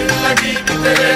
दिल लगी कि तेरे